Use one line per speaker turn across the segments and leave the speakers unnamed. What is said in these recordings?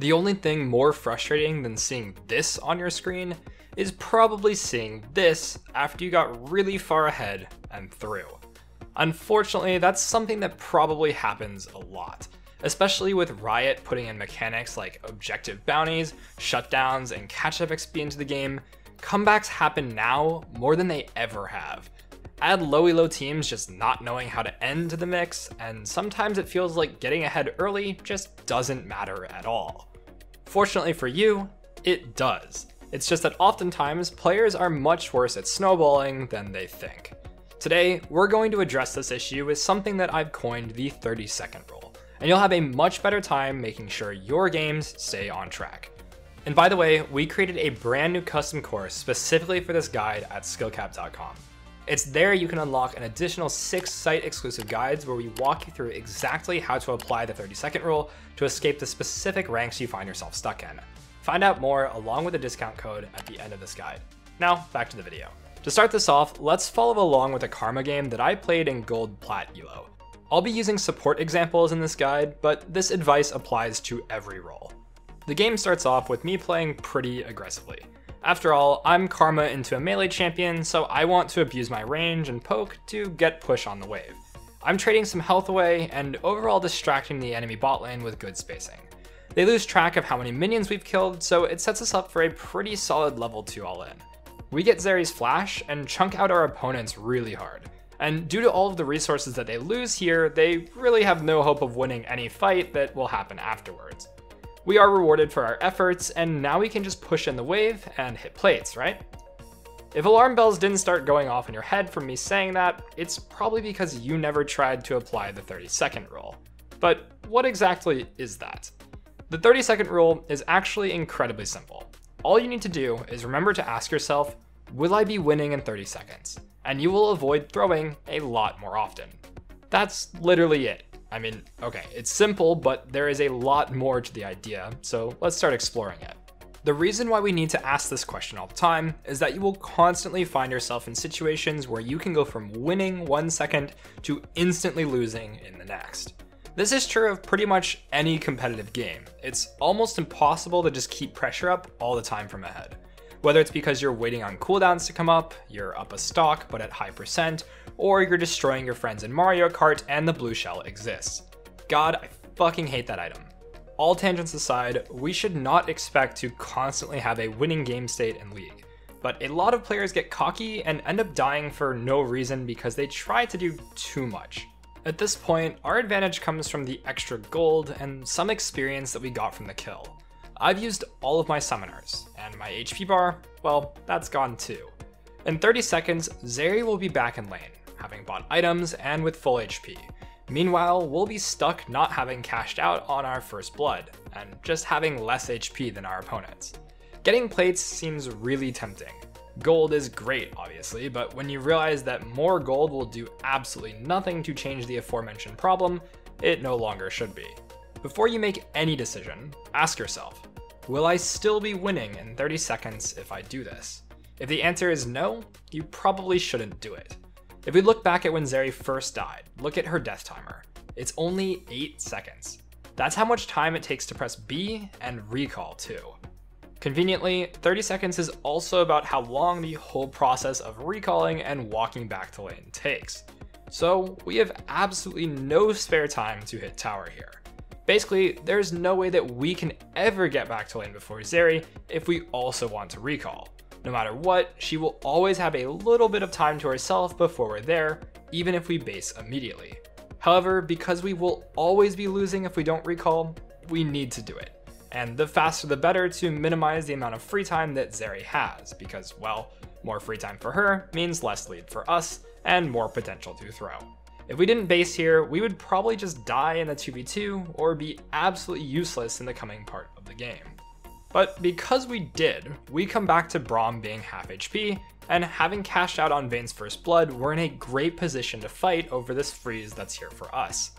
The only thing more frustrating than seeing this on your screen is probably seeing this after you got really far ahead and through. Unfortunately, that's something that probably happens a lot, especially with Riot putting in mechanics like objective bounties, shutdowns, and catch up XP into the game. Comebacks happen now more than they ever have. Add low elo teams just not knowing how to end to the mix, and sometimes it feels like getting ahead early just doesn't matter at all. Fortunately for you, it does. It's just that oftentimes players are much worse at snowballing than they think. Today, we're going to address this issue with something that I've coined the 30 second rule, and you'll have a much better time making sure your games stay on track. And by the way, we created a brand new custom course specifically for this guide at skillcapped.com. It's there you can unlock an additional six site exclusive guides where we walk you through exactly how to apply the 30 second rule to escape the specific ranks you find yourself stuck in. Find out more along with the discount code at the end of this guide. Now, back to the video. To start this off, let's follow along with a Karma game that I played in Gold Plat Elo. I'll be using support examples in this guide, but this advice applies to every role. The game starts off with me playing pretty aggressively. After all, I'm Karma into a melee champion, so I want to abuse my range and poke to get push on the wave. I'm trading some health away and overall distracting the enemy bot lane with good spacing. They lose track of how many minions we've killed, so it sets us up for a pretty solid level 2 all in. We get Zeri's flash and chunk out our opponents really hard. And due to all of the resources that they lose here, they really have no hope of winning any fight that will happen afterwards. We are rewarded for our efforts, and now we can just push in the wave and hit plates, right? If alarm bells didn't start going off in your head from me saying that, it's probably because you never tried to apply the 30 second rule. But what exactly is that? The 30 second rule is actually incredibly simple. All you need to do is remember to ask yourself, will I be winning in 30 seconds? And you will avoid throwing a lot more often. That's literally it. I mean, okay, it's simple, but there is a lot more to the idea, so let's start exploring it. The reason why we need to ask this question all the time is that you will constantly find yourself in situations where you can go from winning one second to instantly losing in the next. This is true of pretty much any competitive game. It's almost impossible to just keep pressure up all the time from ahead. Whether it's because you're waiting on cooldowns to come up, you're up a stock but at high percent, or you're destroying your friends in Mario Kart and the blue shell exists. God, I fucking hate that item. All tangents aside, we should not expect to constantly have a winning game state in League. But a lot of players get cocky and end up dying for no reason because they try to do too much. At this point, our advantage comes from the extra gold and some experience that we got from the kill. I've used all of my summoners, and my HP bar, well, that's gone too. In 30 seconds, Zeri will be back in lane, having bought items and with full HP. Meanwhile, we'll be stuck not having cashed out on our first blood, and just having less HP than our opponents. Getting plates seems really tempting, Gold is great, obviously, but when you realize that more gold will do absolutely nothing to change the aforementioned problem, it no longer should be. Before you make any decision, ask yourself, will I still be winning in 30 seconds if I do this? If the answer is no, you probably shouldn't do it. If we look back at when Zeri first died, look at her death timer. It's only 8 seconds. That's how much time it takes to press B and recall too. Conveniently, 30 seconds is also about how long the whole process of recalling and walking back to lane takes. So we have absolutely no spare time to hit tower here. Basically, there's no way that we can ever get back to lane before Zeri if we also want to recall. No matter what, she will always have a little bit of time to herself before we're there, even if we base immediately. However, because we will always be losing if we don't recall, we need to do it and the faster the better to minimize the amount of free time that Zeri has, because, well, more free time for her means less lead for us, and more potential to throw. If we didn't base here, we would probably just die in the 2v2 or be absolutely useless in the coming part of the game. But because we did, we come back to Braum being half HP, and having cashed out on Vayne's first blood, we're in a great position to fight over this freeze that's here for us.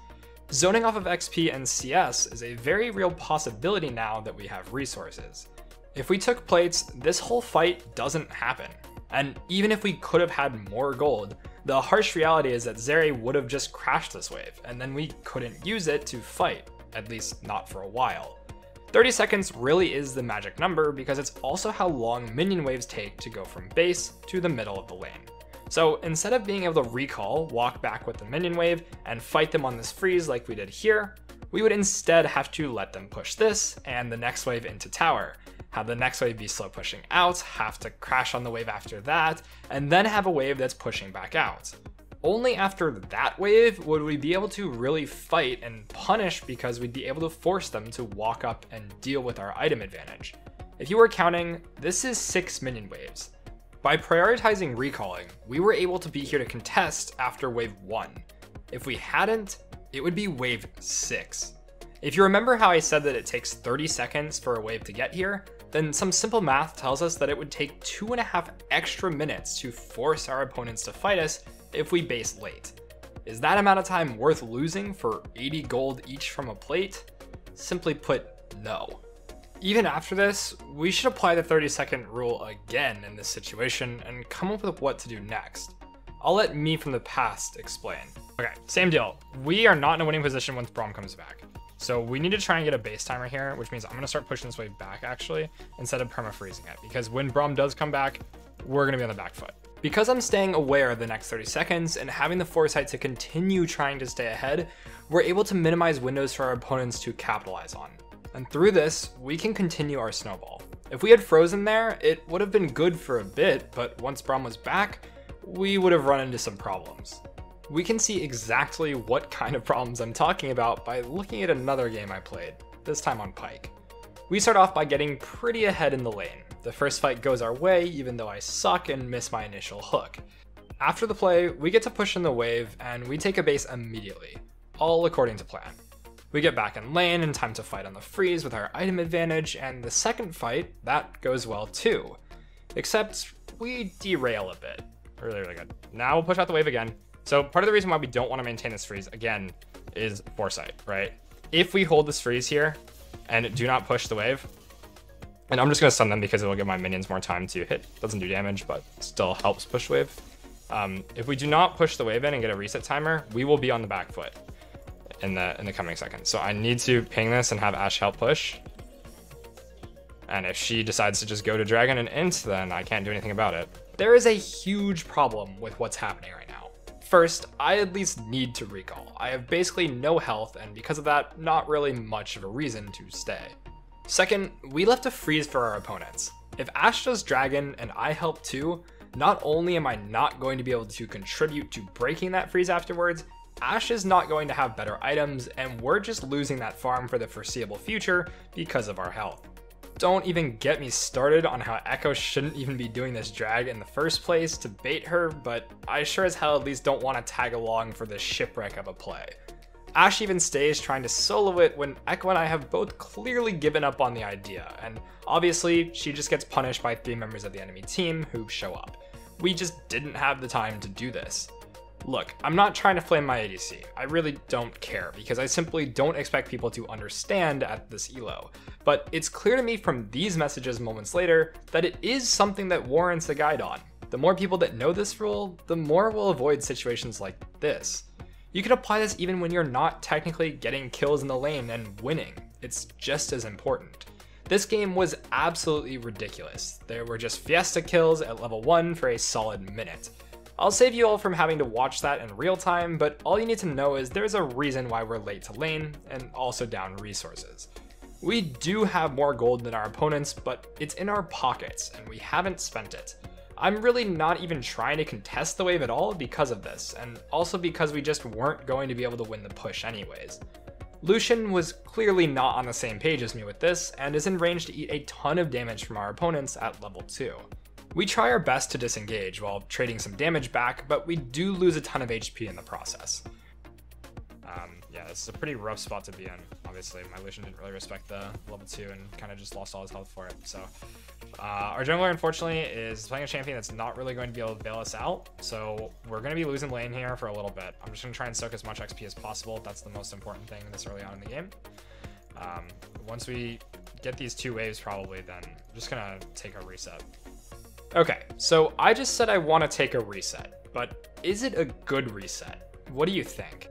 Zoning off of XP and CS is a very real possibility now that we have resources. If we took plates, this whole fight doesn't happen. And even if we could have had more gold, the harsh reality is that Zeri would have just crashed this wave, and then we couldn't use it to fight, at least not for a while. 30 seconds really is the magic number because it's also how long minion waves take to go from base to the middle of the lane. So instead of being able to recall, walk back with the minion wave, and fight them on this freeze like we did here, we would instead have to let them push this and the next wave into tower, have the next wave be slow pushing out, have to crash on the wave after that, and then have a wave that's pushing back out. Only after that wave would we be able to really fight and punish because we'd be able to force them to walk up and deal with our item advantage. If you were counting, this is 6 minion waves. By prioritizing recalling, we were able to be here to contest after wave 1. If we hadn't, it would be wave 6. If you remember how I said that it takes 30 seconds for a wave to get here, then some simple math tells us that it would take two and a half extra minutes to force our opponents to fight us if we base late. Is that amount of time worth losing for 80 gold each from a plate? Simply put, no. Even after this, we should apply the 30 second rule again in this situation and come up with what to do next. I'll let me from the past explain. Okay, same deal. We are not in a winning position once Braum comes back. So we need to try and get a base timer here, which means I'm gonna start pushing this wave back actually, instead of perma freezing it. Because when Braum does come back, we're gonna be on the back foot. Because I'm staying aware of the next 30 seconds and having the foresight to continue trying to stay ahead, we're able to minimize windows for our opponents to capitalize on. And through this, we can continue our snowball. If we had frozen there, it would have been good for a bit, but once Braum was back, we would have run into some problems. We can see exactly what kind of problems I'm talking about by looking at another game I played, this time on Pyke. We start off by getting pretty ahead in the lane. The first fight goes our way, even though I suck and miss my initial hook. After the play, we get to push in the wave, and we take a base immediately, all according to plan. We get back in lane in time to fight on the freeze with our item advantage, and the second fight, that goes well too. Except we derail a bit. Really, really good. Now we'll push out the wave again. So part of the reason why we don't want to maintain this freeze, again, is foresight, right? If we hold this freeze here and do not push the wave, and I'm just going to stun them because it'll give my minions more time to hit. Doesn't do damage, but still helps push wave. Um, if we do not push the wave in and get a reset timer, we will be on the back foot in the in the coming seconds. So I need to ping this and have Ashe help push. And if she decides to just go to Dragon and Int, then I can't do anything about it. There is a huge problem with what's happening right now. First, I at least need to recall. I have basically no health, and because of that, not really much of a reason to stay. Second, we left a freeze for our opponents. If Ashe does Dragon and I help too, not only am I not going to be able to contribute to breaking that freeze afterwards, Ashe is not going to have better items, and we're just losing that farm for the foreseeable future because of our health. Don't even get me started on how Ekko shouldn't even be doing this drag in the first place to bait her, but I sure as hell at least don't want to tag along for this shipwreck of a play. Ashe even stays trying to solo it when Ekko and I have both clearly given up on the idea, and obviously she just gets punished by three members of the enemy team who show up. We just didn't have the time to do this. Look, I'm not trying to flame my ADC. I really don't care because I simply don't expect people to understand at this elo. But it's clear to me from these messages moments later that it is something that warrants a guide on. The more people that know this rule, the more we'll avoid situations like this. You can apply this even when you're not technically getting kills in the lane and winning. It's just as important. This game was absolutely ridiculous. There were just Fiesta kills at level 1 for a solid minute. I'll save you all from having to watch that in real time, but all you need to know is there's a reason why we're late to lane, and also down resources. We do have more gold than our opponents, but it's in our pockets, and we haven't spent it. I'm really not even trying to contest the wave at all because of this, and also because we just weren't going to be able to win the push anyways. Lucian was clearly not on the same page as me with this, and is in range to eat a ton of damage from our opponents at level 2. We try our best to disengage while trading some damage back, but we do lose a ton of HP in the process. Um, yeah, this is a pretty rough spot to be in. Obviously, my Lucian didn't really respect the level 2 and kind of just lost all his health for it. So, uh, our jungler, unfortunately, is playing a champion that's not really going to be able to bail us out. So, we're going to be losing lane here for a little bit. I'm just going to try and soak as much XP as possible. That's the most important thing this early on in the game. Um, once we get these two waves, probably, then I'm just going to take a reset. Okay, so I just said I want to take a reset, but is it a good reset? What do you think?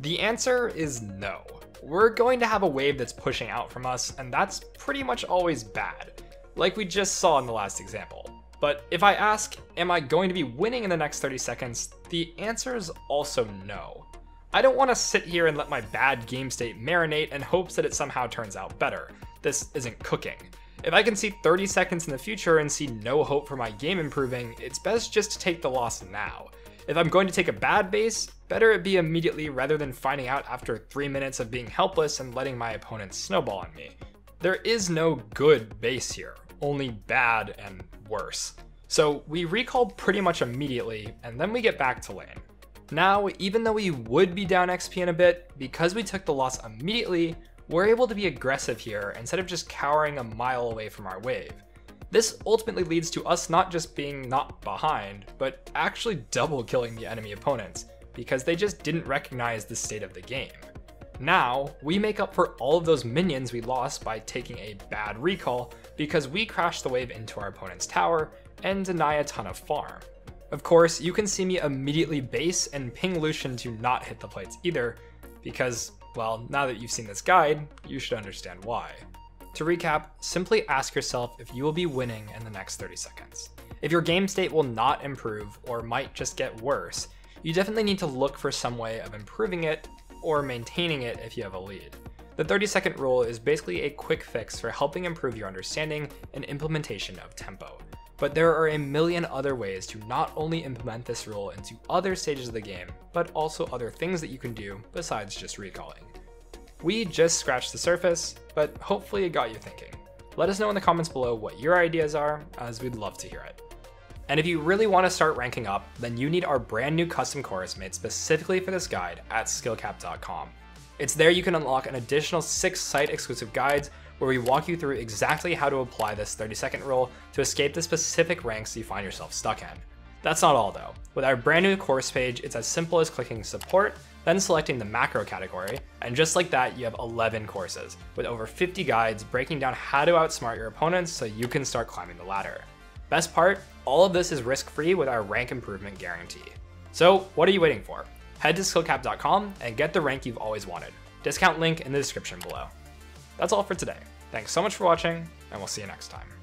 The answer is no. we're going to have a wave that's pushing out from us, and that's pretty much always bad, like we just saw in the last example. But if I ask, am I going to be winning in the next 30 seconds, the answer is also no. I don't want to sit here and let my bad game state marinate in hopes that it somehow turns out better. This isn't cooking. If I can see 30 seconds in the future and see no hope for my game improving, it's best just to take the loss now. If I'm going to take a bad base, better it be immediately rather than finding out after 3 minutes of being helpless and letting my opponent snowball on me. There is no good base here, only bad and worse. So we recall pretty much immediately, and then we get back to lane. Now, even though we would be down XP in a bit, because we took the loss immediately, we're able to be aggressive here instead of just cowering a mile away from our wave. This ultimately leads to us not just being not behind, but actually double killing the enemy opponents, because they just didn't recognize the state of the game. Now, we make up for all of those minions we lost by taking a bad recall because we crash the wave into our opponent's tower and deny a ton of farm. Of course, you can see me immediately base and ping Lucian to not hit the plates either, because, well, now that you've seen this guide, you should understand why. To recap, simply ask yourself if you will be winning in the next 30 seconds. If your game state will not improve or might just get worse, you definitely need to look for some way of improving it or maintaining it if you have a lead. The 30 second rule is basically a quick fix for helping improve your understanding and implementation of tempo. But there are a million other ways to not only implement this rule into other stages of the game, but also other things that you can do besides just recalling. We just scratched the surface, but hopefully it got you thinking. Let us know in the comments below what your ideas are, as we'd love to hear it. And if you really want to start ranking up, then you need our brand new custom course made specifically for this guide at skillcap.com. It's there you can unlock an additional six site exclusive guides where we walk you through exactly how to apply this 30 second rule to escape the specific ranks you find yourself stuck in. That's not all though. With our brand new course page, it's as simple as clicking support, then selecting the macro category, and just like that, you have 11 courses, with over 50 guides breaking down how to outsmart your opponents so you can start climbing the ladder. Best part, all of this is risk-free with our rank improvement guarantee. So what are you waiting for? Head to skillcap.com and get the rank you've always wanted. Discount link in the description below. That's all for today. Thanks so much for watching, and we'll see you next time.